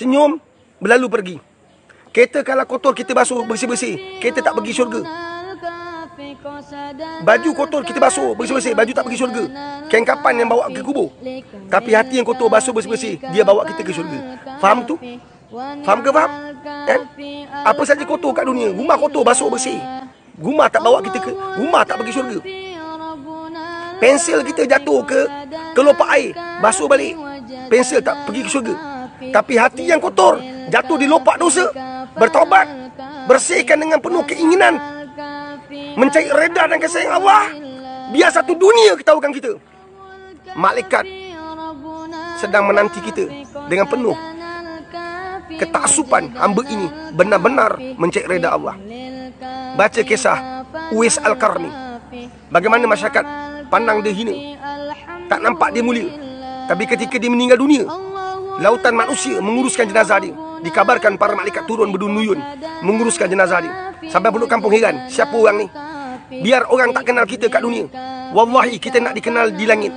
senyum, berlalu pergi. Kereta kalau kotor kita basuh bersih-bersih, kereta tak pergi syurga. Baju kotor kita basuh bersih-bersih, baju tak pergi syurga. Kain kapan yang bawa ke kubur. Tapi hati yang kotor basuh bersih-bersih, dia bawa kita ke syurga. Faham tu? Faham ke faham? Kan? Apa saja kotor kat dunia, rumah kotor basuh bersih. Rumah tak bawa kita ke, rumah tak pergi syurga. Pensil kita jatuh ke ke lopak air, basuh balik. Pensil tak pergi ke syurga. Tapi hati yang kotor jatuh di lopak dosa, bertobat, bersihkan dengan penuh keinginan mencari reda dan kasih Allah. Biar satu dunia ketahukan kita. Malaikat sedang menanti kita dengan penuh ketaksupan hamba ini benar-benar mencari reda Allah. Baca kisah Uwais Al-Qarni. Bagaimana masyarakat pandang dia hina. Tak nampak dia mulia. Tapi ketika dia meninggal dunia, lautan manusia menguruskan jenazah dia. Dikabarkan para malaikat turun berduyun menguruskan jenazah dia. Sampai penduduk kampung heran, siapa orang ni? Biar orang tak kenal kita kat dunia. Wallahi kita nak dikenal di langit.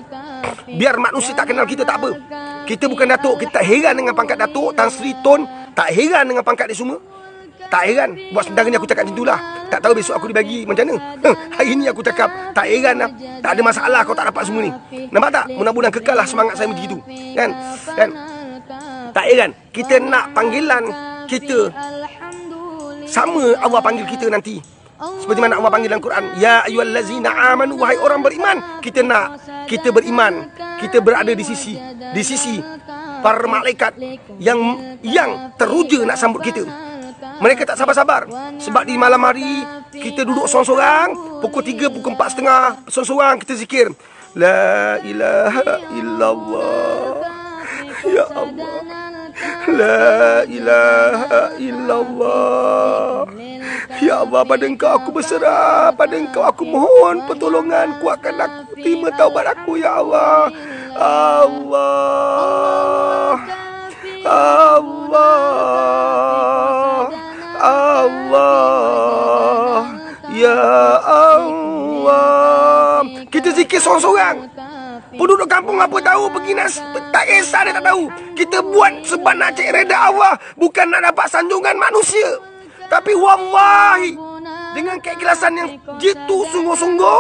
Biar manusia tak kenal kita tak apa. Kita bukan datuk, kita tak heran dengan pangkat datuk, Tan Sri Tun, tak heran dengan pangkat dia semua. Tak heran Buat sementara ni aku cakap macam itulah Tak tahu besok aku dibagi macam mana Hari ni aku cakap Tak heran lah Tak ada masalah kau tak dapat semua ni Nampak tak Mudah-mudahan kekal lah semangat saya begitu Kan Kan Tak heran Kita nak panggilan Kita. Sama Allah panggil kita nanti. Seperti mana Allah panggil dalam Quran Ya ayyuhallazina amanu Wahai orang beriman. Kita nak Kita beriman. Kita berada di sisi Di sisi Para malaikat Yang Yang teruja nak sambut kita. Mereka tak sabar-sabar. Sebab di malam hari Kita duduk seorang-seorang. Pukul 3, pukul 4 setengah Seorang-seorang kita zikir. La ilaha illallah Ya Allah. La ilaha illallah. Ya Allah pada engkau aku berserah. Pada engkau aku mohon pertolongan. Kuatkan aku Terima taubat aku Ya Allah. Allah. Allah. Allah. Ya Allah. Kita zikir seorang-seorang Penduduk kampung apa tahu pergi nas tak kisah dia tak tahu. Kita buat sebab nak cek reda Allah, bukan nak dapat sanjungan manusia. Tapi wallahi dengan keikhlasan yang jitu sungguh-sungguh,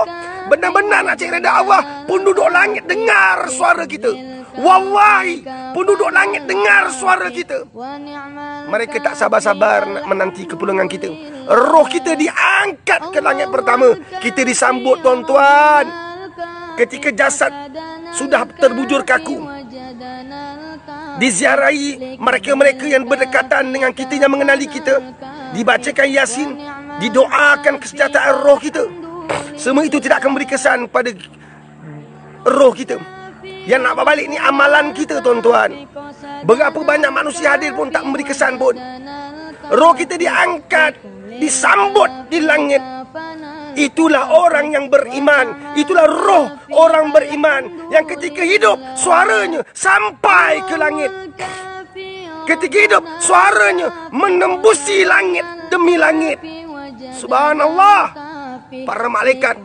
benar-benar nak cek reda Allah, penduduk langit dengar suara kita. Wallahi penduduk langit dengar suara kita. Mereka tak sabar-sabar nak menanti kepulangan kita. Roh kita diangkat ke langit pertama. Kita disambut tuan-tuan ketika jasad sudah terbujur kaku diziarahi mereka-mereka yang berdekatan dengan kita yang mengenali kita. Dibacakan yasin didoakan kesejahteraan roh kita. Semua itu tidak akan beri kesan pada roh kita. Yang nak balik ni amalan kita tuan-tuan. Berapa banyak manusia hadir pun tak memberi kesan pun. Roh kita diangkat disambut di langit Itulah orang yang beriman. Itulah roh orang beriman Yang ketika hidup Suaranya sampai ke langit. Ketika hidup Suaranya menembusi langit Demi langit. Subhanallah. Para malaikat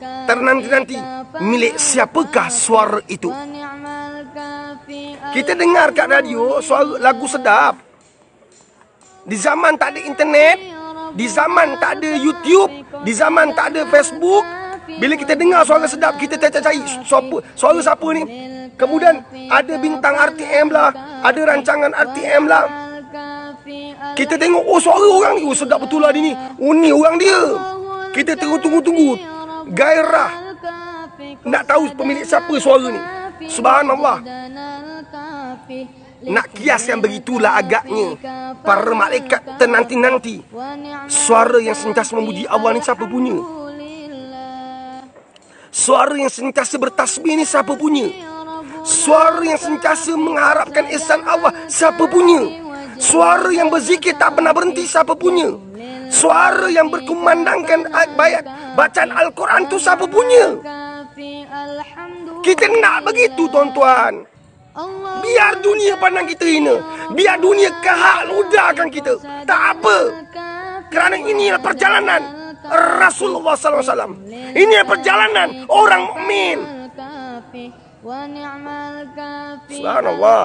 Ternanti-nanti Milik siapakah suara itu? Kita dengar kat radio Suara lagu sedap. Di zaman tak ada internet di zaman tak ada YouTube, di zaman tak ada Facebook, bila kita dengar suara sedap, kita cari-cari siapa, suara siapa ni. Kemudian ada bintang RTM lah, ada rancangan RTM lah. Kita tengok, oh suara orang ni, oh sedap betul lah ni. Oh ni orang dia. Kita tunggu-tunggu-tunggu. Gairah. Nak tahu pemilik siapa suara ni. Subhanallah. Nak kias yang begitulah agaknya. Para malaikat ternanti-nanti Suara yang sentiasa memuji Allah ni siapa punya? Suara yang sentiasa bertasbih ni siapa punya? Suara yang sentiasa mengharapkan ihsan Allah Siapa punya? Suara yang berzikir tak pernah berhenti Siapa punya? Suara yang berkumandangkan ayat Bacaan Al-Quran tu siapa punya? Kita nak begitu tuan-tuan Biar dunia pandang kita hina. Biar dunia kehak ludahkan kita. Tak apa. Kerana inilah perjalanan Rasulullah SAW Ini perjalanan orang mukmin. Subhanallah.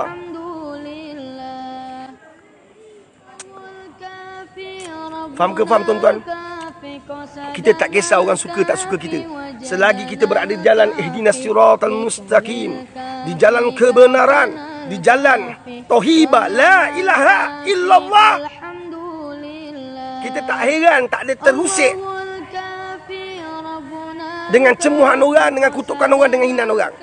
Faham ke faham tuan-tuan? Kita tak kisah orang suka tak suka kita. Selagi kita berada di jalan ihdinas siratal mustaqim, di jalan kebenaran, di jalan tauhid la ilaha illallah. Kita tak heran tak ada terusik dengan cemuhan orang, dengan kutukan orang, dengan hinaan orang.